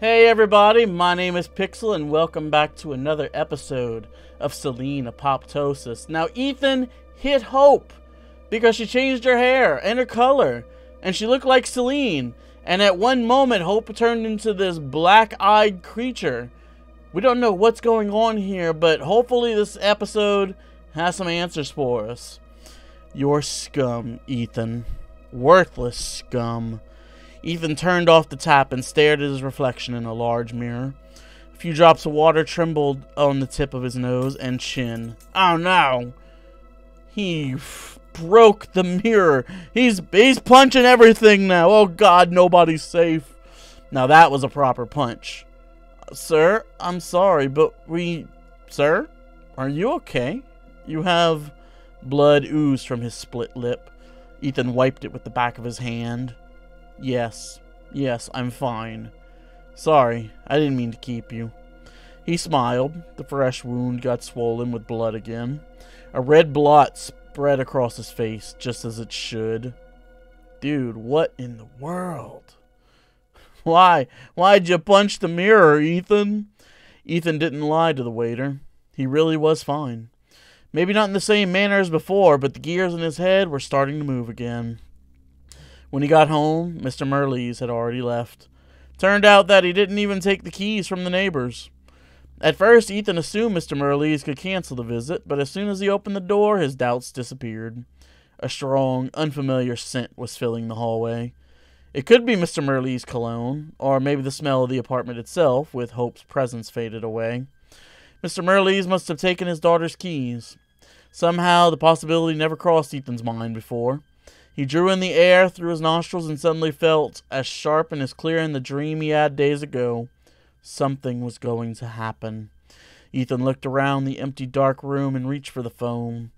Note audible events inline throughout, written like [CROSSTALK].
Hey everybody, my name is Pixel and welcome back to another episode of Selene Apoptosis. Now Ethan hit Hope because she changed her hair and her color and she looked like Selene and at one moment Hope turned into this black-eyed creature. We don't know what's going on here, but hopefully this episode has some answers for us. You're scum, Ethan. Worthless scum. Ethan turned off the tap and stared at his reflection in a large mirror. A few drops of water trembled on the tip of his nose and chin. Oh no! He broke the mirror. He's he's punching everything now. Oh god, nobody's safe. Now that was a proper punch. Sir, I'm sorry, but we Sir, are you okay? You have blood oozed from his split lip. Ethan wiped it with the back of his hand. Yes, yes, I'm fine. Sorry, I didn't mean to keep you. He smiled. The fresh wound got swollen with blood again. A red blot spread across his face, just as it should. Dude, what in the world? Why? Why'd you punch the mirror, Ethan? Ethan didn't lie to the waiter. He really was fine. Maybe not in the same manner as before, but the gears in his head were starting to move again. When he got home, Mr. Merlees had already left. Turned out that he didn't even take the keys from the neighbors. At first, Ethan assumed Mr. Merlees could cancel the visit, but as soon as he opened the door, his doubts disappeared. A strong, unfamiliar scent was filling the hallway. It could be Mr. Merlees' cologne, or maybe the smell of the apartment itself, with Hope's presence faded away. Mr. Merlees must have taken his daughter's keys. Somehow, the possibility never crossed Ethan's mind before. He drew in the air through his nostrils and suddenly felt as sharp and as clear in the dream he had days ago. Something was going to happen. Ethan looked around the empty dark room and reached for the phone.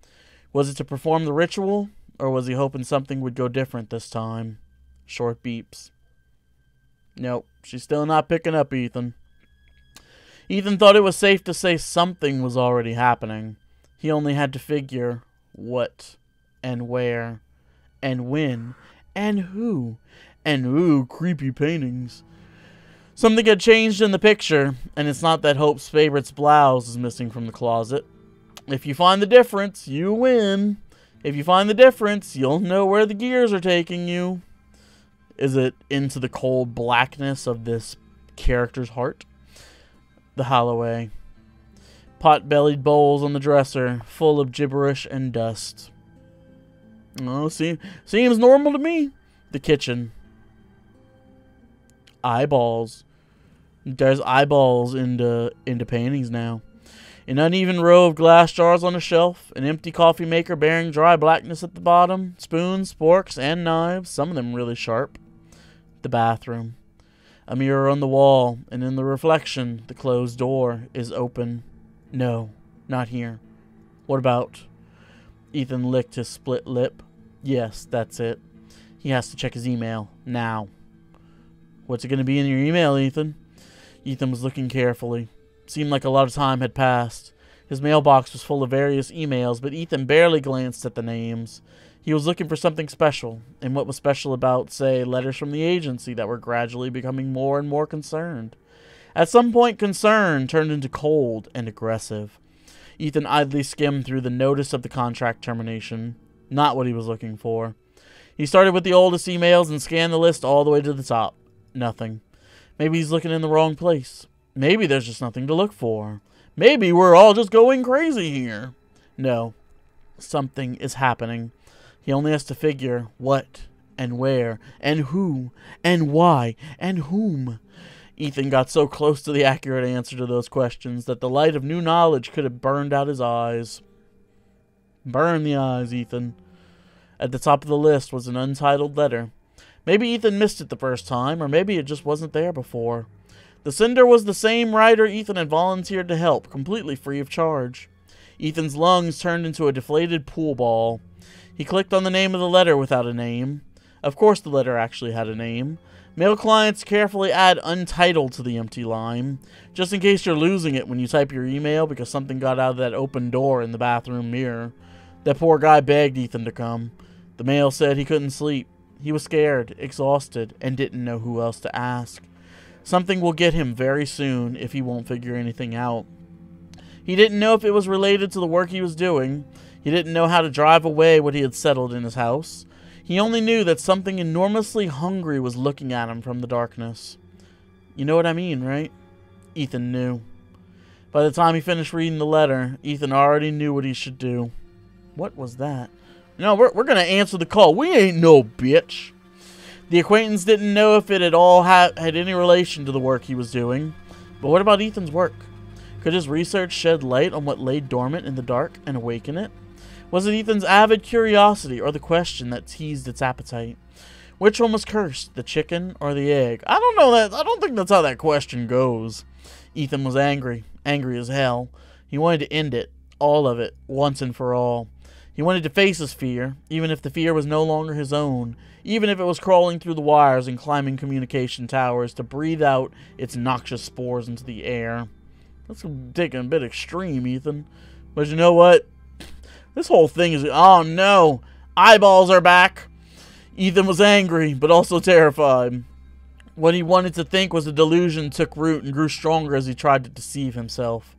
Was it to perform the ritual, or was he hoping something would go different this time? Short beeps. Nope, she's still not picking up Ethan. Ethan thought it was safe to say something was already happening. He only had to figure what and where and when and who and ooh, creepy paintings. Something had changed in the picture, and it's not that Hope's favorite's blouse is missing from the closet. If you find the difference, you win. If you find the difference, you'll know where the gears are taking you. Is it into the cold blackness of this character's heart? The Holloway. Pot bellied bowls on the dresser, full of gibberish and dust. Oh, see, seems normal to me. The kitchen. Eyeballs. There's eyeballs into into paintings now. An uneven row of glass jars on a shelf, an empty coffee maker bearing dry blackness at the bottom, spoons, forks, and knives, some of them really sharp. The bathroom. A mirror on the wall, and in the reflection, the closed door is open. No, not here. What about Ethan licked his split lip. Yes, that's it. He has to check his email now. What's it going to be in your email, Ethan? Ethan was looking carefully. Seemed like a lot of time had passed. His mailbox was full of various emails, but Ethan barely glanced at the names. He was looking for something special, and what was special about, say, letters from the agency that were gradually becoming more and more concerned. At some point, concern turned into cold and aggressive. Ethan idly skimmed through the notice of the contract termination. Not what he was looking for. He started with the oldest emails and scanned the list all the way to the top. Nothing. Maybe he's looking in the wrong place. Maybe there's just nothing to look for. Maybe we're all just going crazy here. No. Something is happening. He only has to figure what and where and who and why and whom. Ethan got so close to the accurate answer to those questions that the light of new knowledge could have burned out his eyes. Burn the eyes, Ethan. At the top of the list was an untitled letter. Maybe Ethan missed it the first time, or maybe it just wasn't there before. The sender was the same writer Ethan had volunteered to help, completely free of charge. Ethan's lungs turned into a deflated pool ball. He clicked on the name of the letter without a name. Of course the letter actually had a name. Mail clients carefully add untitled to the empty line, just in case you're losing it when you type your email because something got out of that open door in the bathroom mirror. That poor guy begged Ethan to come. The mail said he couldn't sleep. He was scared, exhausted, and didn't know who else to ask. Something will get him very soon if he won't figure anything out. He didn't know if it was related to the work he was doing. He didn't know how to drive away what he had settled in his house. He only knew that something enormously hungry was looking at him from the darkness. You know what I mean, right? Ethan knew. By the time he finished reading the letter, Ethan already knew what he should do. What was that? No, we're, we're going to answer the call. We ain't no bitch. The acquaintance didn't know if it at all had, had any relation to the work he was doing. But what about Ethan's work? Could his research shed light on what lay dormant in the dark and awaken it? Was it Ethan's avid curiosity or the question that teased its appetite? Which one was cursed, the chicken or the egg? I don't know that. I don't think that's how that question goes. Ethan was angry, angry as hell. He wanted to end it, all of it, once and for all. He wanted to face his fear, even if the fear was no longer his own, even if it was crawling through the wires and climbing communication towers to breathe out its noxious spores into the air. That's taking a bit extreme, Ethan. But you know what? This whole thing is. Oh no! Eyeballs are back! Ethan was angry, but also terrified. What he wanted to think was a delusion took root and grew stronger as he tried to deceive himself.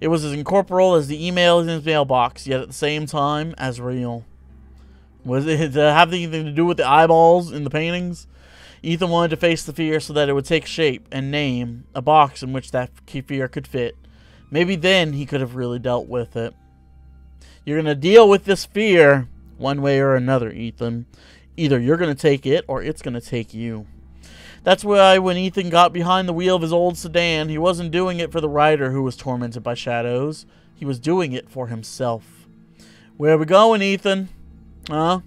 It was as incorporeal as the email in his mailbox, yet at the same time as real. Was it to have anything to do with the eyeballs in the paintings? Ethan wanted to face the fear so that it would take shape and name, a box in which that fear could fit. Maybe then he could have really dealt with it. You're going to deal with this fear one way or another, Ethan. Either you're going to take it or it's going to take you. That's why when Ethan got behind the wheel of his old sedan, he wasn't doing it for the rider who was tormented by shadows. He was doing it for himself. Where are we going, Ethan? Huh?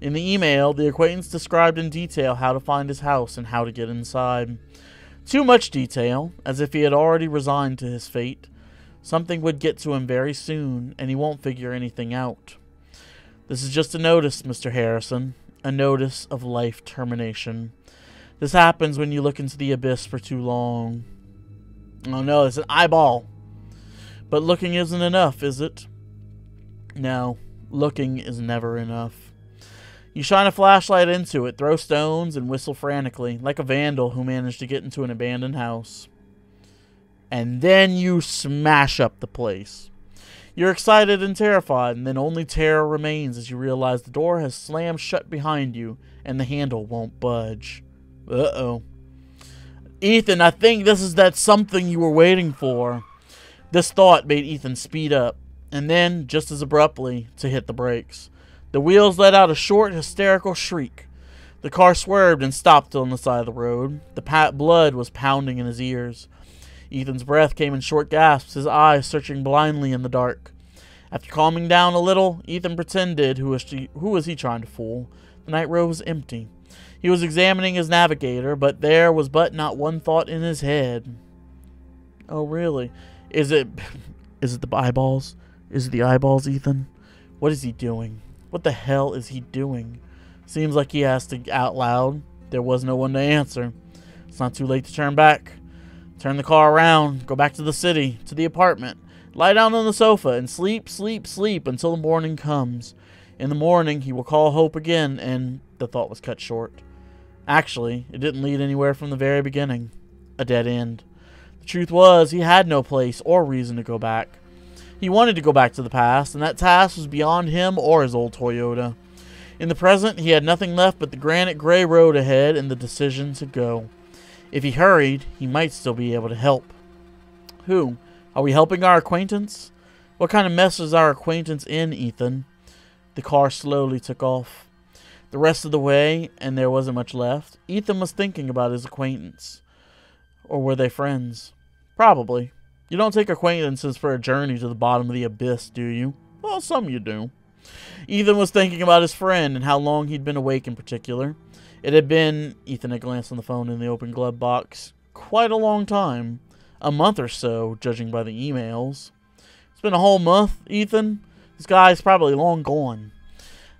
In the email, the acquaintance described in detail how to find his house and how to get inside. Too much detail, as if he had already resigned to his fate. Something would get to him very soon, and he won't figure anything out. This is just a notice, Mr. Harrison. A notice of life termination. This happens when you look into the abyss for too long. Oh no, it's an eyeball. But looking isn't enough, is it? No, looking is never enough. You shine a flashlight into it, throw stones, and whistle frantically, like a vandal who managed to get into an abandoned house and then you smash up the place. You're excited and terrified, and then only terror remains as you realize the door has slammed shut behind you and the handle won't budge. Uh oh. Ethan, I think this is that something you were waiting for. This thought made Ethan speed up, and then, just as abruptly, to hit the brakes. The wheels let out a short, hysterical shriek. The car swerved and stopped on the side of the road. The blood was pounding in his ears. Ethan's breath came in short gasps, his eyes searching blindly in the dark. After calming down a little, Ethan pretended who was, she, who was he trying to fool? The night road was empty. He was examining his navigator, but there was but not one thought in his head. Oh, really? Is it... [LAUGHS] Is it the eyeballs? Is it the eyeballs, Ethan? What is he doing? What the hell is he doing? Seems like he asked to out loud. There was no one to answer. It's not too late to turn back. Turn the car around, go back to the city, to the apartment, lie down on the sofa, and sleep, sleep, sleep until the morning comes. In the morning, he will call Hope again, and the thought was cut short. Actually, it didn't lead anywhere from the very beginning. A dead end. The truth was, he had no place or reason to go back. He wanted to go back to the past, and that task was beyond him or his old Toyota. In the present, he had nothing left but the granite gray road ahead and the decision to go. If he hurried, he might still be able to help. Who? Are we helping our acquaintance? What kind of mess is our acquaintance in, Ethan? The car slowly took off. The rest of the way, and there wasn't much left, Ethan was thinking about his acquaintance. Or were they friends? Probably. You don't take acquaintances for a journey to the bottom of the abyss, do you? Well, some you do. Ethan was thinking about his friend and how long he'd been awake in particular. It had been, Ethan had glanced on the phone in the open glove box, quite a long time. A month or so, judging by the emails. It's been a whole month, Ethan. This guy's probably long gone.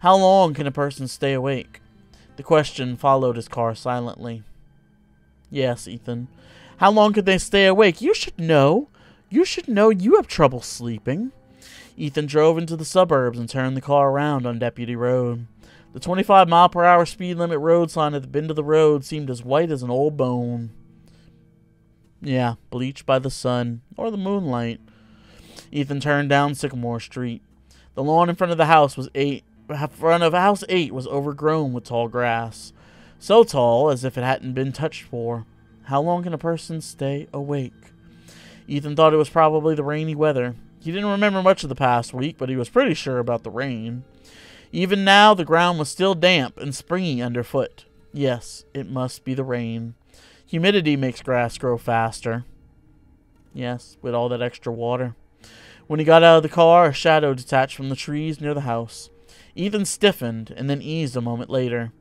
How long can a person stay awake? The question followed his car silently. Yes, Ethan. How long could they stay awake? You should know. You should know you have trouble sleeping. Ethan drove into the suburbs and turned the car around on Deputy Road. The 25 mile per hour speed limit road sign at the bend of the road seemed as white as an old bone. Yeah, bleached by the sun or the moonlight. Ethan turned down Sycamore Street. The lawn in front of the house was eight front of house eight was overgrown with tall grass. So tall as if it hadn't been touched for. How long can a person stay awake? Ethan thought it was probably the rainy weather. He didn't remember much of the past week, but he was pretty sure about the rain. Even now, the ground was still damp and springy underfoot. Yes, it must be the rain. Humidity makes grass grow faster. Yes, with all that extra water. When he got out of the car, a shadow detached from the trees near the house. Ethan stiffened and then eased a moment later.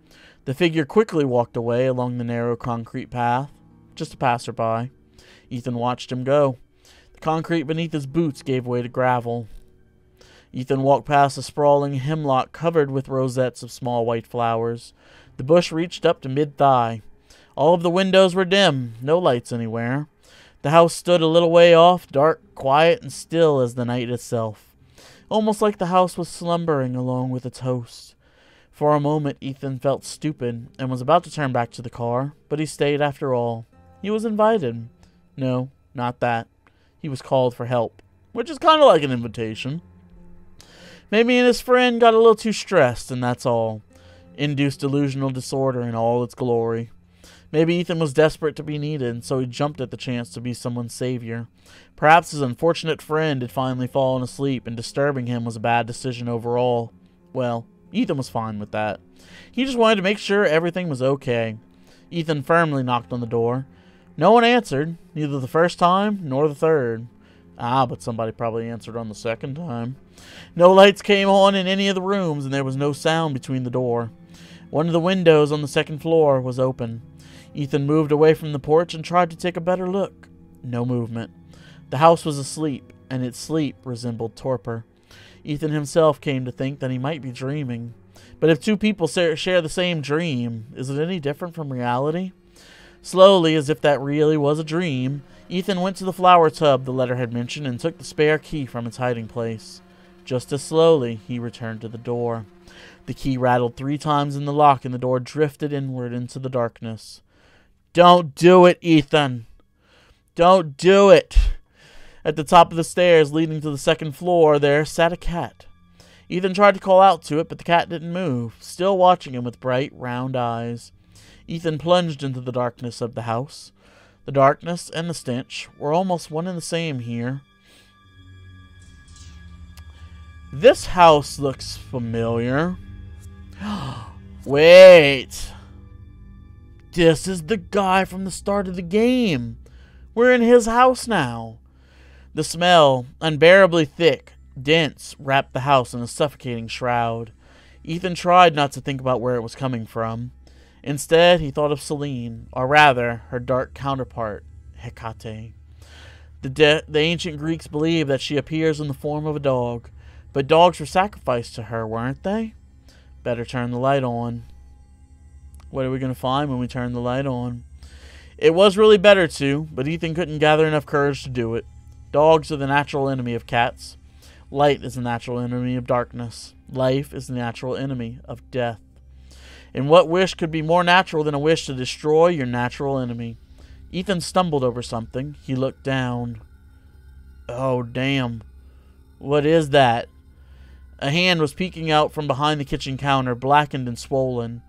The figure quickly walked away along the narrow concrete path. Just a passerby. Ethan watched him go. The concrete beneath his boots gave way to gravel. Ethan walked past a sprawling hemlock covered with rosettes of small white flowers. The bush reached up to mid thigh. All of the windows were dim, no lights anywhere. The house stood a little way off, dark, quiet, and still as the night itself almost like the house was slumbering along with its host. For a moment, Ethan felt stupid and was about to turn back to the car, but he stayed after all. He was invited. No, not that. He was called for help, which is kind of like an invitation. Maybe his friend got a little too stressed, and that's all. Induced delusional disorder in all its glory. Maybe Ethan was desperate to be needed, and so he jumped at the chance to be someone's savior. Perhaps his unfortunate friend had finally fallen asleep, and disturbing him was a bad decision overall. Well, Ethan was fine with that. He just wanted to make sure everything was okay. Ethan firmly knocked on the door. No one answered, neither the first time nor the third. Ah, but somebody probably answered on the second time. No lights came on in any of the rooms, and there was no sound between the door. One of the windows on the second floor was open. Ethan moved away from the porch and tried to take a better look. No movement. The house was asleep, and its sleep resembled torpor. Ethan himself came to think that he might be dreaming. But if two people share the same dream, is it any different from reality? Slowly, as if that really was a dream, Ethan went to the flower tub the letter had mentioned and took the spare key from its hiding place. Just as slowly, he returned to the door. The key rattled three times in the lock, and the door drifted inward into the darkness. Don't do it, Ethan. Don't do it. At the top of the stairs leading to the second floor, there sat a cat. Ethan tried to call out to it, but the cat didn't move, still watching him with bright, round eyes. Ethan plunged into the darkness of the house. The darkness and the stench were almost one and the same here. This house looks familiar. [GASPS] Wait. This is the guy from the start of the game. We're in his house now. The smell, unbearably thick, dense, wrapped the house in a suffocating shroud. Ethan tried not to think about where it was coming from. Instead, he thought of Selene, or rather, her dark counterpart, Hecate. The, the ancient Greeks believed that she appears in the form of a dog, but dogs were sacrificed to her, weren't they? Better turn the light on. What are we going to find when we turn the light on? It was really better to, but Ethan couldn't gather enough courage to do it. Dogs are the natural enemy of cats. Light is the natural enemy of darkness. Life is the natural enemy of death. And what wish could be more natural than a wish to destroy your natural enemy? Ethan stumbled over something. He looked down. Oh, damn. What is that? A hand was peeking out from behind the kitchen counter, blackened and swollen.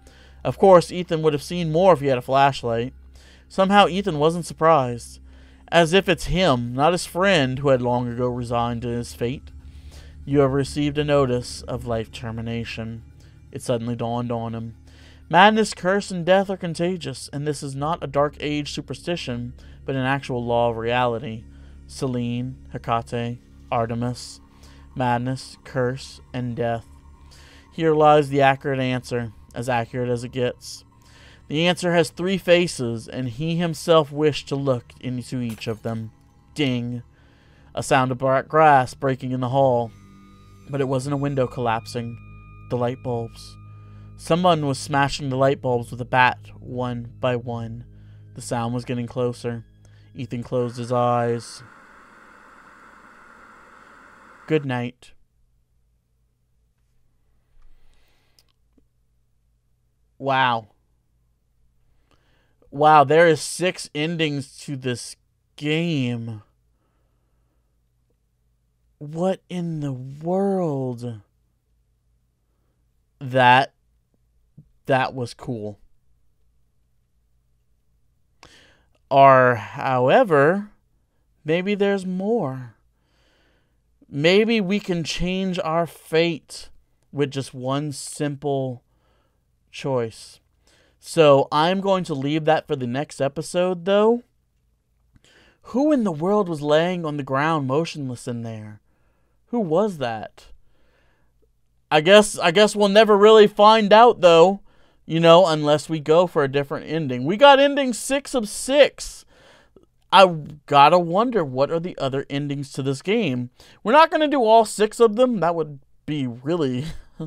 Of course, Ethan would have seen more if he had a flashlight. Somehow, Ethan wasn't surprised. As if it's him, not his friend, who had long ago resigned to his fate. You have received a notice of life termination. It suddenly dawned on him. Madness, curse, and death are contagious, and this is not a dark age superstition, but an actual law of reality. Selene, Hecate, Artemis, madness, curse, and death. Here lies the accurate answer as accurate as it gets. The answer has three faces, and he himself wished to look into each of them. Ding! A sound of grass breaking in the hall. But it wasn't a window collapsing. The light bulbs. Someone was smashing the light bulbs with a bat, one by one. The sound was getting closer. Ethan closed his eyes. Good night. Wow. Wow, there is six endings to this game. What in the world? That that was cool. Or however, maybe there's more. Maybe we can change our fate with just one simple choice. So I'm going to leave that for the next episode, though. Who in the world was laying on the ground motionless in there? Who was that? I guess I guess we'll never really find out though, you know, unless we go for a different ending. We got ending 6 of 6. I gotta wonder what are the other endings to this game. We're not gonna do all six of them. That would be really [LAUGHS]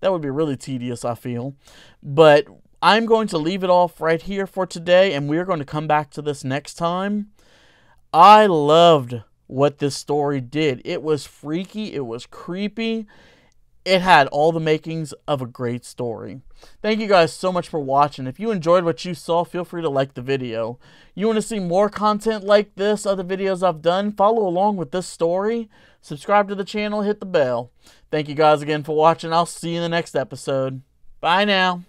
that would be really tedious, I feel. But I'm going to leave it off right here for today, and we're going to come back to this next time. I loved what this story did. It was freaky, it was creepy, it had all the makings of a great story. Thank you guys so much for watching. If you enjoyed what you saw, feel free to like the video. You want to see more content like this, other videos I've done, follow along with this story, subscribe to the channel, hit the bell. Thank you guys again for watching. I'll see you in the next episode. Bye now.